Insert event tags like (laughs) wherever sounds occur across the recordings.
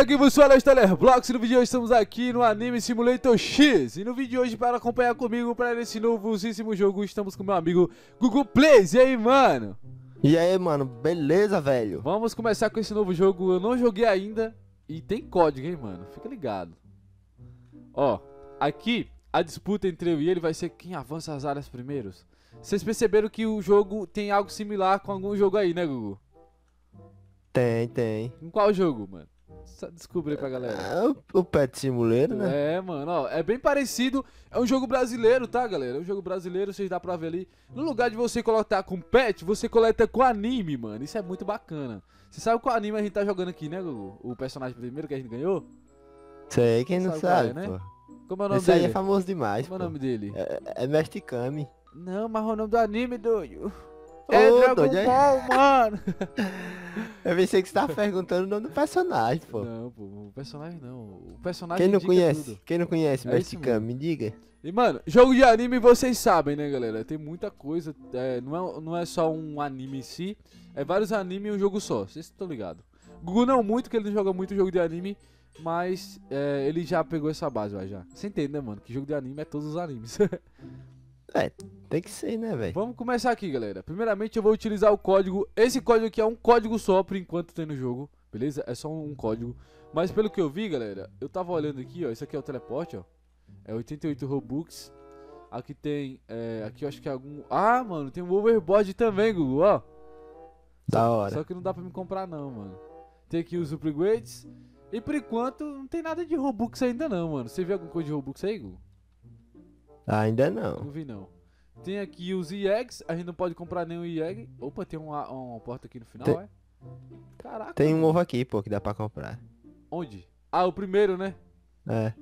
galera, aqui vos fala Stellar Blocks e no vídeo de hoje estamos aqui no Anime Simulator X E no vídeo de hoje para acompanhar comigo para esse novosíssimo jogo estamos com meu amigo Google Plays E aí mano? E aí mano, beleza velho? Vamos começar com esse novo jogo, eu não joguei ainda e tem código hein mano, fica ligado Ó, aqui a disputa entre eu e ele vai ser quem avança as áreas primeiros Vocês perceberam que o jogo tem algo similar com algum jogo aí né Google? Tem, tem. Em qual jogo, mano? Descobri pra galera. É o, Pet Simulator, né? É, mano, ó, é bem parecido. É um jogo brasileiro, tá, galera? É um jogo brasileiro, vocês dá pra ver ali. No lugar de você coletar com pet, você coleta com anime, mano. Isso é muito bacana. Você sabe qual anime a gente tá jogando aqui, né, Gugu? O personagem primeiro que a gente ganhou? Sei, quem não Sabe sabe, qual é, né? Como é o nome Esse aí dele? é famoso demais, Como é o nome dele? É, é Mestre Kami. Não, mas o nome do anime, doido. Ô, É Dragon doido, é? Ball, mano. (laughs) Eu pensei que você tava perguntando o nome do personagem, pô. Não, pô, o personagem não. O personagem Quem não conhece? tudo. Quem não conhece É Kami, me diga. E, mano, jogo de anime vocês sabem, né, galera? Tem muita coisa. é, não, é, não é só um anime em si. É vários animes em um jogo só. Vocês estão ligados. Gugu não muito, porque ele não joga muito jogo de anime. Mas é, ele já pegou essa base, vai já. Você entende, né, mano? Que jogo de anime é todos os animes. (laughs) Tem que ser, né, velho? Vamos começar aqui, galera. Primeiramente eu vou utilizar o código. Esse código aqui é um código só por enquanto tem no jogo. Beleza? É só um código. Mas pelo que eu vi, galera, eu tava olhando aqui, ó. Isso aqui é o teleporte, ó. É 88 Robux. Aqui tem. É, aqui eu acho que é algum. Ah, mano, tem um overboard também, Google, ó. Da hora. Só que não dá pra me comprar, não, mano. Tem aqui os upgrades. E por enquanto não tem nada de Robux ainda, não, mano. Você viu alguma coisa de Robux aí, Google? Ainda não. Não vi não. Tem aqui os IEGs, a gente não pode comprar nenhum IEG. Opa, tem uma, uma porta aqui no final, Tem- é? Caraca. Tem um ovo aqui, pô, que dá pra comprar. Onde? Ah, o primeiro, né? É.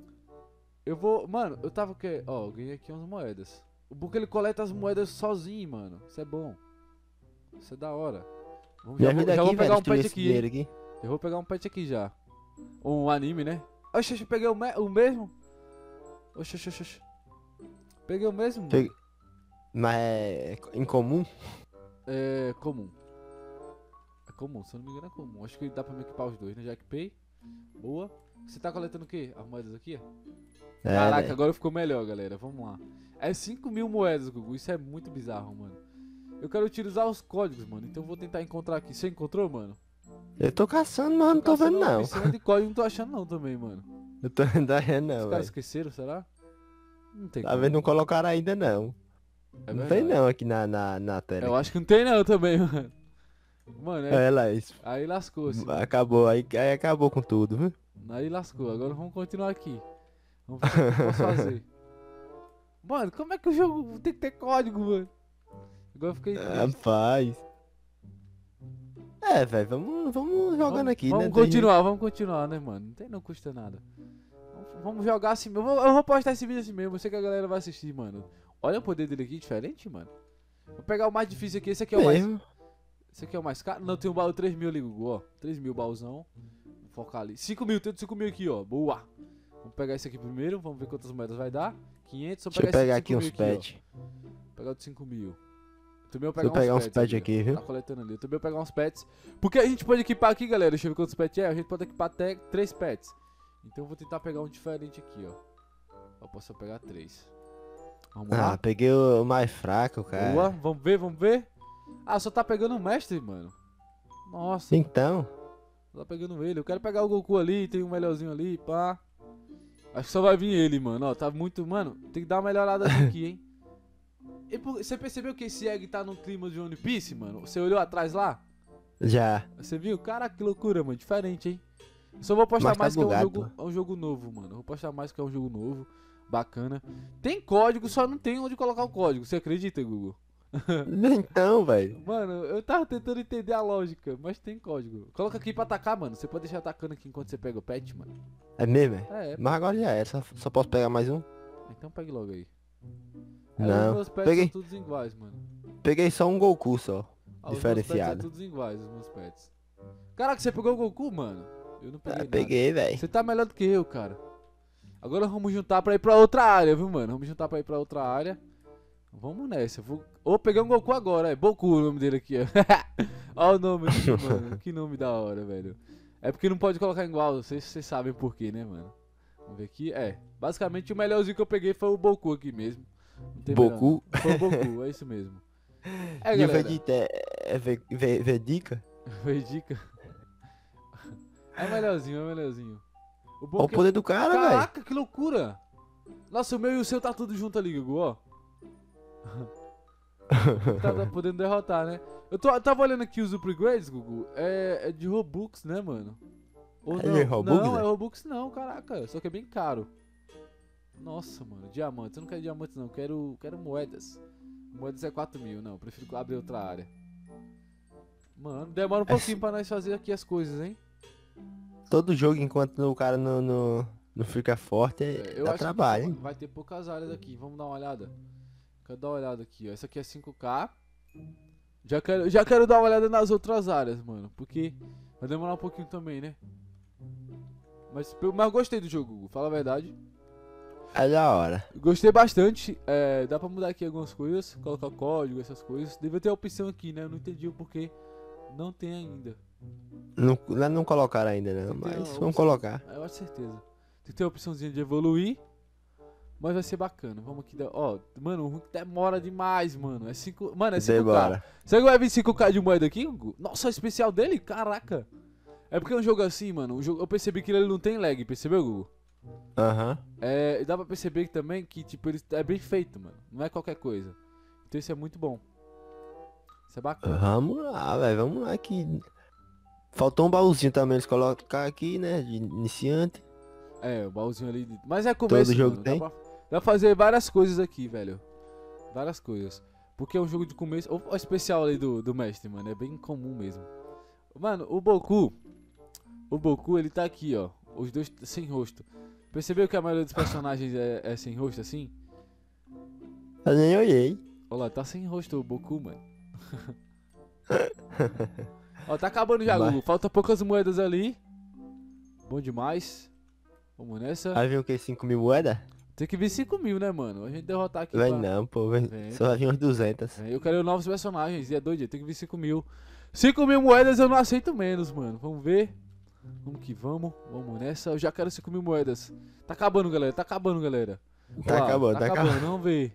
Eu vou. Mano, eu tava que. Ó, eu ganhei aqui umas moedas. O porque ele coleta as moedas sozinho, mano. Isso é bom. Isso é da hora. Vamos, Me já, vou- ajuda já aqui, vou pegar velho, um pet aqui. aqui. Eu vou pegar um pet aqui já. Um anime, né? Oxe, oxe, eu peguei o, me o mesmo. Oxe, oxe, oxe. Peguei o mesmo. Peguei. Mas é incomum? É comum. É comum, se eu não me engano é comum. Acho que dá pra me equipar os dois, né? Equipei. Boa. Você tá coletando o quê? As moedas aqui? É, Caraca, velho. agora ficou melhor, galera. Vamos lá. É 5 mil moedas, Gugu. Isso é muito bizarro, mano. Eu quero utilizar os códigos, mano. Então eu vou tentar encontrar aqui. Você encontrou, mano? Eu tô caçando, mas não tô caçando vendo não. piscina de código, não tô achando não também, mano. Eu tô Os aí não, caras velho. esqueceram, será? Não tem Tá como. vendo? Não colocaram ainda não. É não verdade. tem não aqui na, na, na tela. Eu acho que não tem não também, (laughs) mano. Mano, é... É, lá, isso. aí lascou-se. Acabou, aí, aí acabou com tudo, viu? Aí lascou, agora vamos continuar aqui. Vamos ver o que eu posso fazer. (laughs) Mano, como é que o jogo tem que ter código, mano? Agora eu fiquei. Rapaz. É, velho, vamos, vamos jogando vamos, aqui, Vamos né? Tem- continuar, vamos continuar, né, mano? Não tem, não custa nada. Vamos, jogar assim mesmo. Eu vou, postar esse vídeo assim mesmo. Eu sei que a galera vai assistir, mano. Olha o poder dele aqui, diferente, mano. Vou pegar o mais difícil aqui. Esse aqui é o mais. Mesmo. Esse aqui é o mais caro. Não, tem um baú 3 mil ali, Gugu, ó. 3 mil baúzão. Vou focar ali. 5 mil, tem 5 mil aqui, ó. Boa. Vamos pegar esse aqui primeiro. Vamos ver quantas moedas vai dar. 500. Vou Deixa eu pegar 5 aqui uns pets. Pegar o de 5 mil. Também vou pegar, pegar uns pets pets ó. aqui, viu? Tá coletando ali. Eu também vou pegar uns pets. Porque a gente pode equipar aqui, galera. Deixa eu ver quantos pets é. A gente pode equipar até 3 pets. Então eu vou tentar pegar um diferente aqui, ó. Eu posso pegar 3. Vamos Ah, lá. peguei o mais fraco, cara. Boa. Vamos ver, vamos ver. Ah, só tá pegando o mestre, mano. Nossa. Então, Tá pegando ele. Eu quero pegar o Goku ali, tem um melhorzinho ali, pá. Acho que só vai vir ele, mano. Ó, tá muito. Mano, tem que dar uma melhorada aqui, hein? (laughs) E por- Você percebeu que esse egg tá no clima de One Piece, mano? Você olhou atrás lá? já. Você viu? Caraca, que loucura, mano. Diferente, hein? Só vou postar tá mais que é um, jogo, é um jogo novo, mano. Eu vou postar mais que é um jogo novo. Bacana. Tem código, só não tem onde colocar o código. Você acredita, Google? (laughs) Então, velho. Mano, eu tava tentando entender a lógica, mas tem código. Coloca aqui pra atacar, mano. Você pode deixar atacando aqui enquanto você pega o pet, mano. É mesmo, é? É, Mas agora já é, só, só posso pegar mais um? Então pegue logo aí. É, Não, Os meus pets peguei. são todos iguais, mano. Peguei só um Goku só. Ah, os meus Diferenciado. pets são todos iguais, os meus pets. Caraca, você pegou o Goku, mano? Eu não peguei Ah, nada. peguei, velho. Você tá melhor do que eu, cara. Agora vamos juntar pra ir pra outra área, viu, mano? Vamos juntar pra ir pra outra área. Vamos nessa. Vou... Ô, peguei um Goku agora, é Boku o nome dele aqui, ó. (laughs) Olha o nome aqui, (laughs) mano. Que nome da hora, velho. É porque não pode colocar igual, se vocês sabem por quê, né, mano? Vamos ver aqui. É, basicamente o melhorzinho que eu peguei foi o Boku aqui mesmo. Melhor, Boku? não. Foi o Boku, é isso mesmo. (laughs) É, E o galera. Vegeta é, é ve- ve- Vedica? Foi dica. É melhorzinho, é melhorzinho. O bom Olha o que- poder do cara, velho. Caraca, que loucura! Nossa, o meu e o seu tá tudo junto ali, Gugu, ó. (laughs) tá, tá podendo derrotar, né? Eu, tô, eu tava olhando aqui os upgrades, Gugu. É, é de Robux, né, mano? Ou É não? de Robux, não, né? é Robux não, caraca. Só que é bem caro. Nossa, mano, diamantes. Eu não quero diamantes, não. Quero, quero moedas. Moedas é 4 mil, não. Prefiro abrir outra área. Mano, demora um É pouquinho pra nós fazer aqui as coisas, hein? Todo jogo, enquanto o cara não, não, não fica forte, é, É, eu dá trabalho, hein? vai ter poucas áreas aqui. Vamos dar uma olhada. Quero dar uma olhada aqui, ó. Essa aqui é 5K. Já quero, já quero dar uma olhada nas outras áreas, mano. Porque vai demorar um pouquinho também, né? Mas, mas gostei do jogo, fala a verdade. É da hora. Gostei bastante. É, dá pra mudar aqui algumas coisas. Colocar código, essas coisas. Deve ter a opção aqui, né? Eu não entendi o porquê. Não tem ainda. Não, não colocaram ainda, Tem mas vamos opção. colocar. Eu acho certeza. Tem que ter a opçãozinha de evoluir. Mas vai ser bacana. Vamos aqui. Ó, mano, o Hulk demora demais, mano. É 5. Mano, é 5K. Demora. Será que vai vir 5K de moeda aqui, Gugu? Nossa, o especial dele? Caraca. É porque é um jogo assim, mano. um jogo- eu percebi que ele não tem lag, percebeu, Gugu? Aham. É, e dá pra perceber também que, tipo, ele é bem feito, mano. Não é qualquer coisa. Então isso é muito bom. Isso é bacana. Vamos lá, velho. Vamos lá que. Faltou um baúzinho também, eles colocar aqui, né? De iniciante. É, o baúzinho ali. de- Mas é começo, jogo mano. tem? Dá pra, dá pra fazer várias coisas aqui, velho. Várias coisas. Porque é um jogo de começo. O especial ali do, do mestre, mano. É bem comum mesmo. Mano, o Boku. O Boku, ele tá aqui, ó. Os dois sem rosto. Percebeu que a maioria dos personagens é, é sem rosto assim? Eu nem olhei. Olha lá, tá sem rosto o Boku, mano. (laughs) Ó, tá acabando já, Vai. Gugu. Falta poucas moedas ali. Bom demais. Vamos nessa. Vai vir o que? 5 mil moedas? Tem que vir 5 mil, né, mano? A gente derrotar aqui. Vem pra- não, pô. Vem. Vem. Só vai vir uns 200. É, eu quero novos personagens. E é doido, tem que vir 5 mil. 5 mil moedas eu não aceito menos, mano. Vamos ver. Vamos que vamos. Vamos nessa. Eu já quero 5 mil moedas. Tá acabando, galera. Tá acabando, galera. Tá acabando, tá acabando. Vamos ver.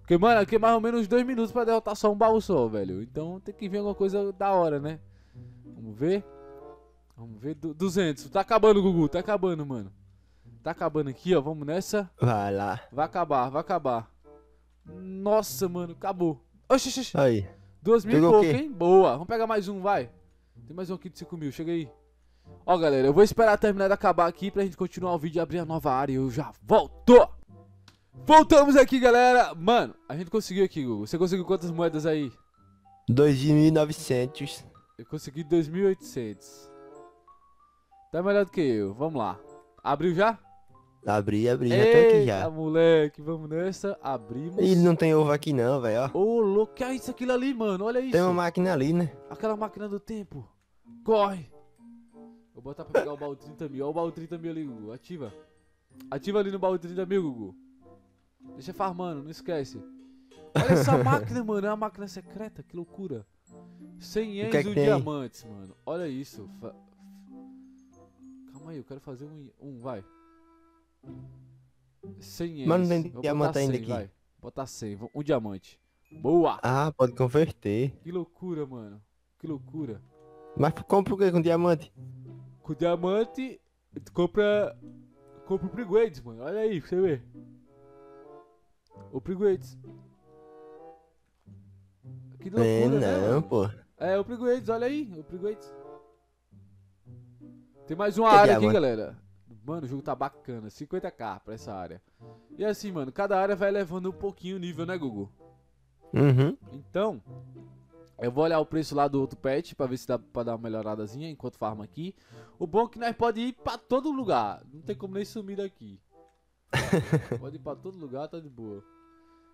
Porque, mano, aqui é mais ou menos 2 minutos pra derrotar só um baú só, velho. Então tem que vir alguma coisa da hora, né? Vamos ver. Vamos ver. Du 200. Tá acabando, Gugu. Tá acabando, mano. Tá acabando aqui, ó. Vamos nessa. Vai lá. Vai acabar, vai acabar. Nossa, mano. Acabou. Oxi, oxi. Aí. Duas mil e Pegou o pouco, hein? Boa. Vamos pegar mais um, vai. Tem mais um aqui de 5 mil, chega aí. Ó, galera, eu vou esperar terminar de acabar aqui pra gente continuar o vídeo e abrir a nova área. e Eu já volto. Voltamos aqui, galera. Mano, a gente conseguiu aqui, Google. Você conseguiu quantas moedas aí? 2.900. Eu consegui 2.800. Tá melhor do que eu. Vamos lá. Abriu já? Abri, abri, já tô aqui Eita, já. moleque. Vamos nessa. Abrimos. E não tem ovo aqui não, velho, ó. Ô, louco. Que é isso aquilo ali, mano? Olha isso. Tem uma máquina ali, né? Aquela máquina do tempo. Corre. Vou botar pra pegar o baú 30 mil. Olha o baú 30 mil ali, Gugu. Ativa. Ativa ali no baú 30 mil, Gugu. Deixa farmando, não esquece. Olha essa (laughs) máquina, mano. É uma máquina secreta. Que loucura. 100 O ienes que é que o diamantes, mano. Olha isso. Fa- Calma aí, eu quero fazer um, um vai. 100 ienes. Mas não tem diamante ainda 100, aqui. Vai. Botar 100. Vou- Um diamante. Boa. Ah, pode converter. Que loucura, mano. Que loucura. Mas compra o que com diamante? Com diamante, tu compra. Compra o Priguades, mano. Olha aí pra você ver. O Priguades. Que loucura, É, né, não, mano? pô. É, o Priguades, olha aí. O Priguades. Tem mais uma Que área aqui, diamante? galera. Mano, o jogo tá bacana. 50k pra essa área. E assim, mano, cada área vai levando um pouquinho o nível, né, Gugu? Uhum. Então, eu vou olhar o preço lá do outro patch pra ver se dá pra dar uma melhoradazinha enquanto farma aqui. O bom é que nós pode ir pra todo lugar. Não tem como nem sumir daqui. (laughs) pode ir pra todo lugar, tá de boa.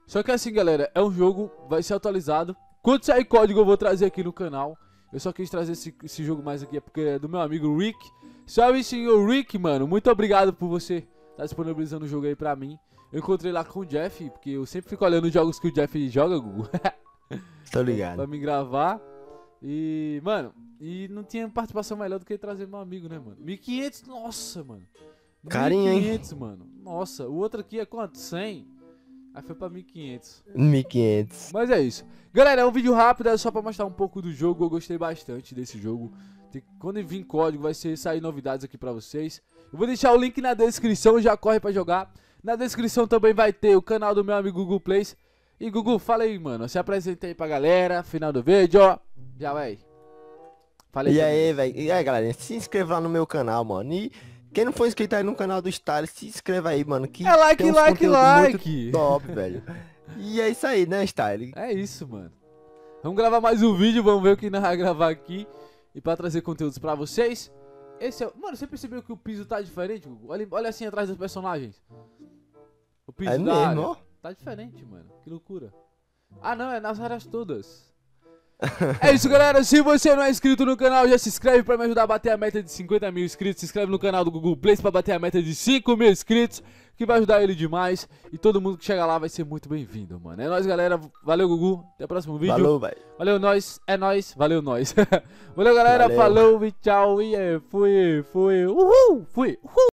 Só que assim, galera, é um jogo, vai ser atualizado. Quando sair código eu vou trazer aqui no canal. Eu só quis trazer esse, esse jogo mais aqui porque é do meu amigo Rick. Salve, senhor Rick, mano. Muito obrigado por você estar tá disponibilizando o jogo aí pra mim. Eu encontrei lá com o Jeff, porque eu sempre fico olhando os jogos que o Jeff joga, Google. (laughs) Tô ligado. pra me gravar. E, mano, E não tinha participação melhor do que trazer meu amigo, né, mano? 1500, nossa, mano. Carinho, hein? 1500, mano. Nossa, o outro aqui é quanto? 100? Aí foi pra 1500. 1500. Mas é isso. Galera, é um vídeo rápido, é só pra mostrar um pouco do jogo. Eu gostei bastante desse jogo. Quando vir código, vai ser sair novidades aqui pra vocês. Eu vou deixar o link na descrição, já corre pra jogar. Na descrição também vai ter o canal do meu amigo Google Plays. E Gugu, fala aí, mano. Se apresenta aí pra galera. Final do vídeo, ó. Já vai. Fala E aí, velho? E aí, galera? Se inscreva lá no meu canal, mano. E quem não for inscrito aí no canal do Style, se inscreva aí, mano. Que É like, like, conteúdo like. Muito top, velho. E é isso aí, né, Style? É isso, mano. Vamos gravar mais um vídeo, vamos ver o que nós vamos gravar aqui. E pra trazer conteúdos pra vocês. Esse é... o- Mano, você percebeu que o piso tá diferente, Gugu? Olha, olha assim atrás dos personagens. O piso É da mesmo, área. Tá diferente, mano. Que loucura. Ah, não, é nas áreas todas. É isso, galera. Se você não é inscrito no canal, já se inscreve pra me ajudar a bater a meta de 50 mil inscritos. Se inscreve no canal do Google Play pra bater a meta de 5 mil inscritos, que vai ajudar ele demais. E todo mundo que chegar lá vai ser muito bem-vindo, mano. É nóis, galera. Valeu, Gugu. Até o próximo vídeo. Falou, velho. Valeu, nós. É nóis. Valeu, nós. (laughs) Valeu, galera. Valeu. Falou e tchau. E é, fui, fui. Uhul. Fui. Uhul.